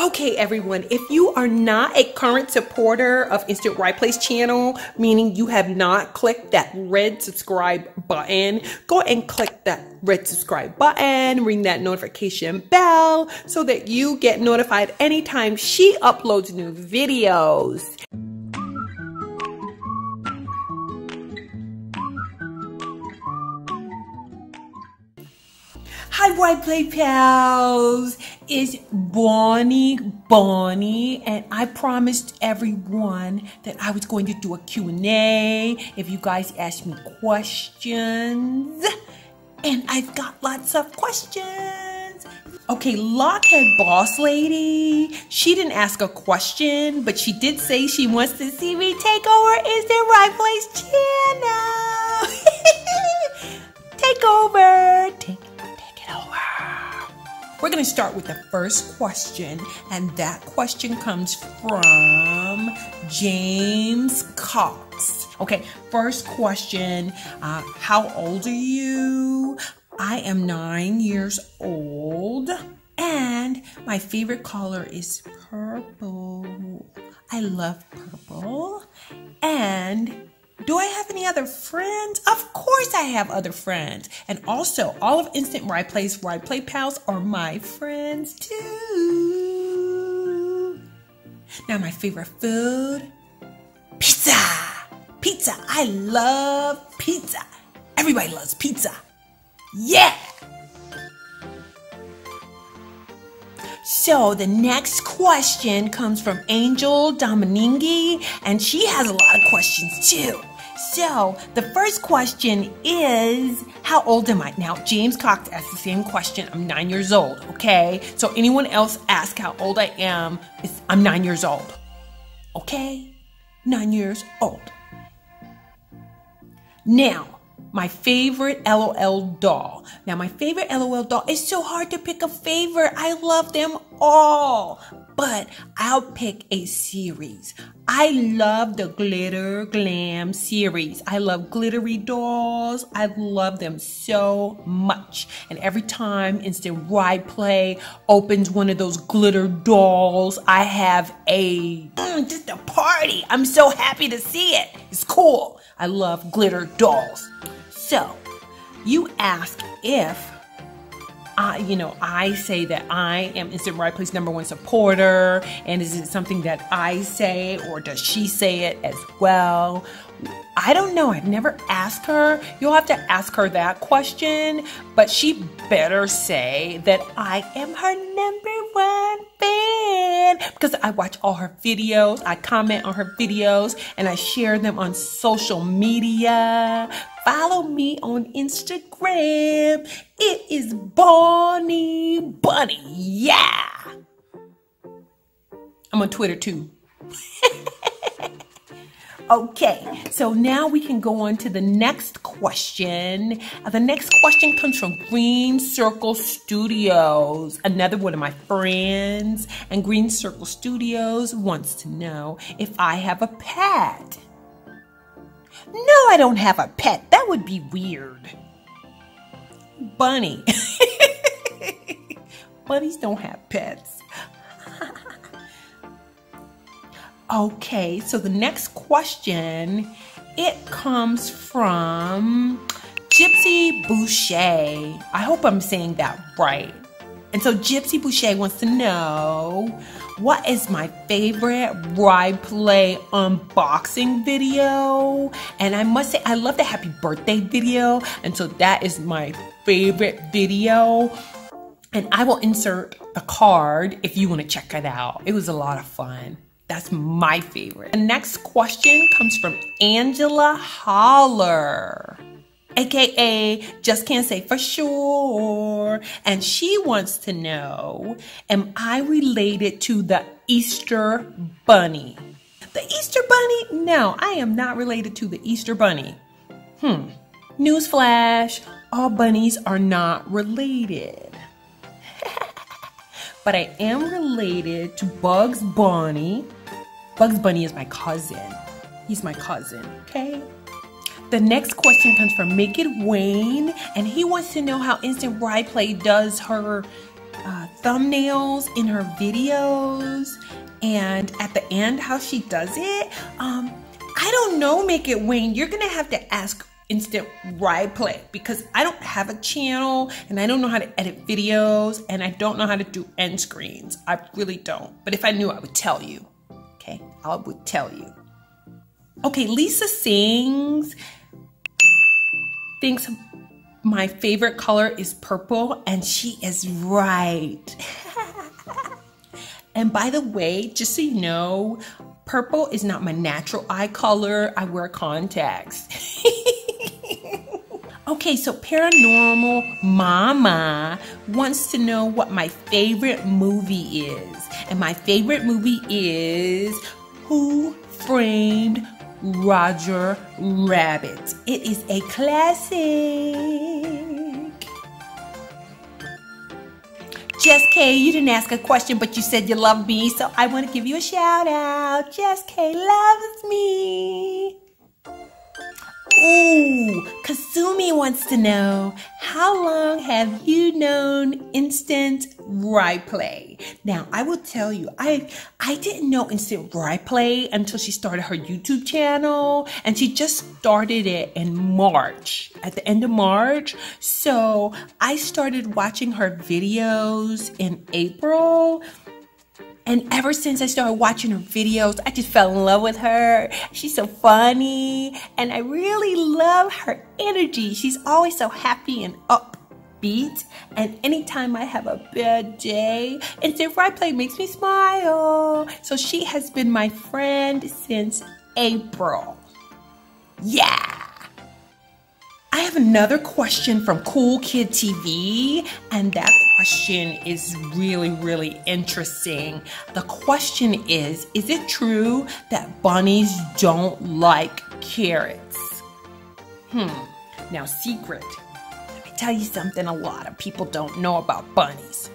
Okay, everyone, if you are not a current supporter of Instant Ry Play's channel, meaning you have not clicked that red subscribe button, go and click that red subscribe button, ring that notification bell so that you get notified anytime she uploads new videos. Hi, Ry Play Pals! It's Bonnie Bunny, and I promised everyone that I was going to do a Q&A if you guys ask me questions. And I've got lots of questions. Okay, Lochead Boss Lady, she didn't ask a question, but she did say she wants to see me take over Instant Ry Play's channel. take over. Take we're going to start with the first question, and that question comes from James Cox. Okay, first question uh, How old are you? I am nine years old, and my favorite color is purple. I love purple, and do I have any other friends? Of course I have other friends. And also, all of Instant Ry Play's, Ry Play Pals are my friends too. Now, my favorite food pizza. Pizza. I love pizza. Everybody loves pizza. Yeah. So the next question comes from Angel Domingue, and she has a lot of questions too. So the first question is, how old am I? Now, James Cox asked the same question. I'm nine years old, okay? So anyone else ask how old I am, I'm nine years old, okay? Nine years old. Now, my favorite LOL doll. Now, my favorite LOL doll is so hard to pick a favorite. I love them all, but I'll pick a series. I love the Glitter Glam series. I love glittery dolls. I love them so much. And every time Instant Ry Play opens one of those glitter dolls, I have a mm, just a party. I'm so happy to see it. It's cool. I love glitter dolls. So, you ask if I, you know, I say that I am Instant Ry Play's number one supporter, and is it something that I say, or does she say it as well? I don't know. I've never asked her. You'll have to ask her that question, but she better say that I am her number one fan because I watch all her videos, I comment on her videos, and I share them on social media. Follow me on Instagram. It is Bonnie Bunny. Yeah. I'm on Twitter too. Okay, so now we can go on to the next question. Uh, the next question comes from Green Circle Studios, another one of my friends. And Green Circle Studios wants to know if I have a pet. No, I don't have a pet. That would be weird. Bunny. Bunnies don't have pets. Okay, so the next question, it comes from Gypsy Bouche. I hope I'm saying that right. And so Gypsy Bouche wants to know what is my favorite Ry Play unboxing video? And I must say, I love the happy birthday video. And so that is my favorite video. And I will insert a card if you want to check it out. It was a lot of fun. That's my favorite. The next question comes from Angela Holler aka just can't say for sure. And she wants to know Am I related to the Easter Bunny? The Easter Bunny? No, I am not related to the Easter Bunny. Hmm. Newsflash all bunnies are not related. but I am related to Bugs Bunny. Bugs Bunny is my cousin. He's my cousin, okay? The next question comes from Make It Wayne, and he wants to know how Instant Ry Play does her uh, thumbnails in her videos and at the end how she does it. Um, I don't know, Make It Wayne. You're gonna have to ask instant Ry Play because I don't have a channel and I don't know how to edit videos and I don't know how to do end screens. I really don't. But if I knew, I would tell you. I would tell you. Okay, Lisa sings, thinks my favorite color is purple, and she is right. and by the way, just so you know, purple is not my natural eye color. I wear contacts. Okay, so Paranormal Mama wants to know what my favorite movie is. And my favorite movie is Who Framed Roger Rabbit. It is a classic. Jess K, you didn't ask a question, but you said you love me, so I want to give you a shout out. JesKay loves me. Ooh, Kasumi wants to know how long have you known Instant Ry Play? Now, I will tell you, I I didn't know Instant Ry Play until she started her YouTube channel, and she just started it in March, at the end of March. So I started watching her videos in April. And ever since I started watching her videos, I just fell in love with her. She's so funny. And I really love her energy. She's always so happy and upbeat. And anytime I have a bad day, Instant Ry Play makes me smile. So she has been my friend since April. Yeah. I have another question from KoolKid TV, and that question is really, really interesting. The question is Is it true that bunnies don't like carrots? Hmm, now, secret. Tell you something a lot of people don't know about bunnies.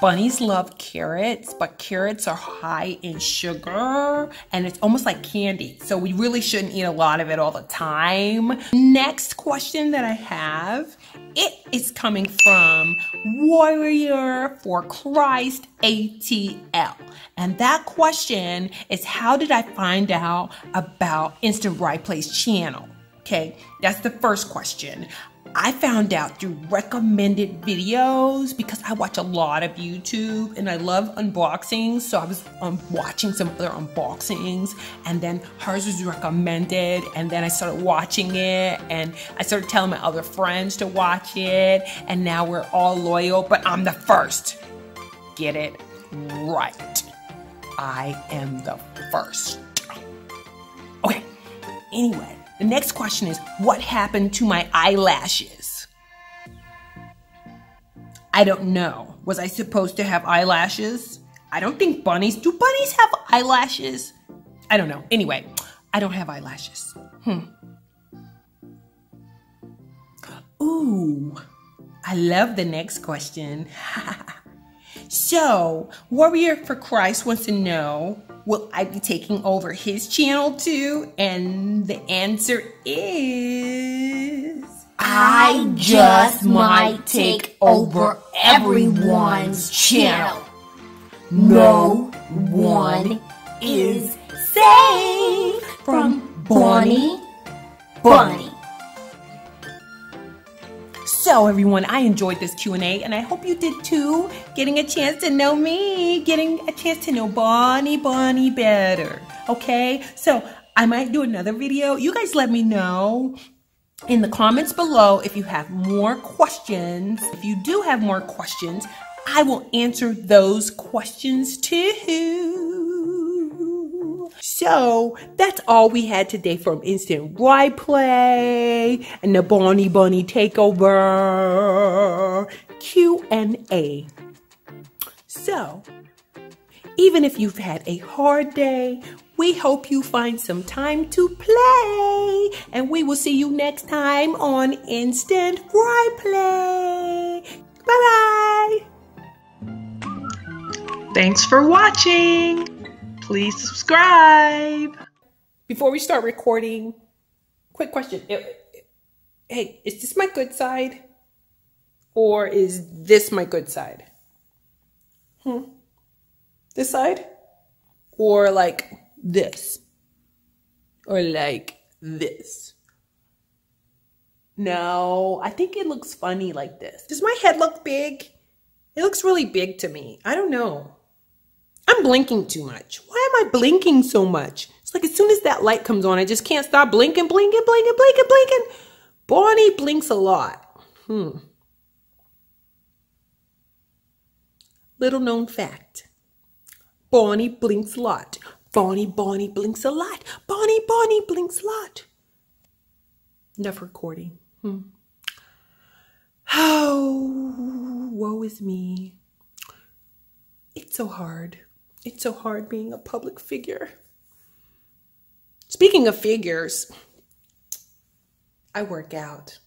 Bunnies love carrots, but carrots are high in sugar and it's almost like candy. So we really shouldn't eat a lot of it all the time. Next question that I have, it is coming from Warrior for Christ ATL. And that question is how did I find out about Instant Ry Play's channel? Okay, that's the first question. I found out through recommended videos because I watch a lot of YouTube and I love unboxings. So I was um, watching some other unboxings and then hers was recommended and then I started watching it and I started telling my other friends to watch it and now we're all loyal, but I'm the first. Get it right. I am the first. Okay, anyway. The next question is what happened to my eyelashes? I don't know. Was I supposed to have eyelashes? I don't think bunnies. Do bunnies have eyelashes? I don't know. Anyway, I don't have eyelashes. Hmm. Ooh, I love the next question. so, Warrior for Christ wants to know Will I be taking over his channel too? And the answer is. I just might take over everyone's channel. No one is safe from Bonnie Bunny. So everyone, I enjoyed this Q&A and I hope you did too, getting a chance to know me, getting a chance to know Bonnie Bunny better, okay? So I might do another video. You guys let me know in the comments below if you have more questions. If you do have more questions, I will answer those questions too. So that's all we had today from Instant Ry Play and the Bonnie Bunny Takeover Q&A. So, even if you've had a hard day, we hope you find some time to play. And we will see you next time on Instant Ry Play. Bye bye. Thanks for watching please subscribe. Before we start recording, quick question. Hey, is this my good side? Or is this my good side? Hmm. This side? Or like this? Or like this? No, I think it looks funny like this. Does my head look big? It looks really big to me. I don't know. I'm blinking too much. Why am I blinking so much? It's like as soon as that light comes on, I just can't stop blinking, blinking, blinking, blinking, blinking. Bonnie blinks a lot. Hmm. Little known fact. Bonnie blinks a lot. Bonnie, Bonnie blinks a lot. Bonnie, Bonnie blinks a lot. Enough recording. Hmm. Oh, woe is me. It's so hard. It's so hard being a public figure. Speaking of figures, I work out.